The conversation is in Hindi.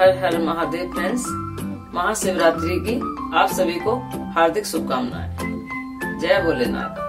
हर हर महादेव फ्रेंड्स महाशिवरात्रि की आप सभी को हार्दिक शुभकामनाएँ। जय भोलेनाथ।